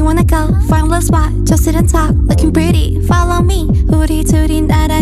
you wanna go, find a spot, just sit and talk, looking pretty. Follow me, 우리 둘이 나란히